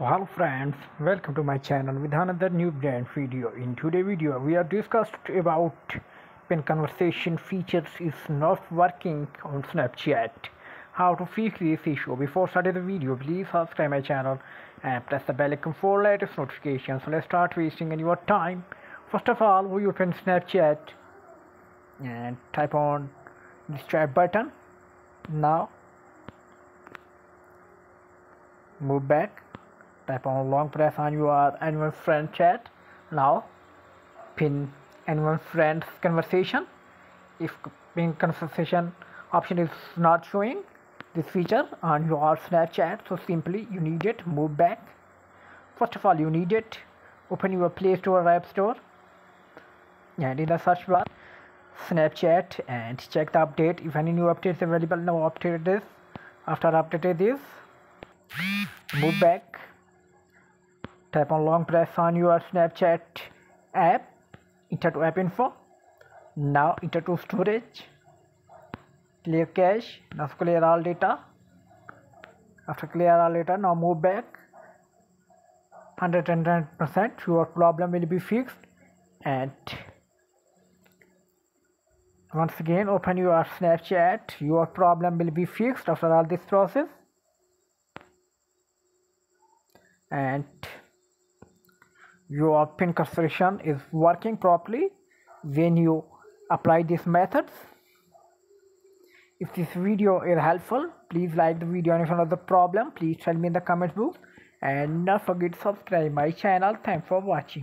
Hello friends, welcome to my channel with another new brand video. In today's video, we are discussed about when conversation features is not working on Snapchat. How to fix this issue. Before starting the video, please subscribe my channel and press the bell icon for latest notifications. So let's start wasting your time. First of all, we open Snapchat and type on this chat button. Now move back type on long press on your anyone friend chat. Now pin anyone friend's conversation. If pin conversation option is not showing this feature on your snapchat so simply you need it move back. First of all you need it. Open your play store or app store. And in the search bar snapchat and check the update. If any new updates available now update this after updated this move back tap on long press on your snapchat app. Enter to app info. Now enter to storage. Clear cache. Now clear all data. After clear all data now move back. 110% your problem will be fixed. And once again open your snapchat. Your problem will be fixed after all this process. And your pin construction is working properly when you apply these methods. If this video is helpful please like the video and if another problem please tell me in the comment box. And not forget to subscribe my channel. Thanks for watching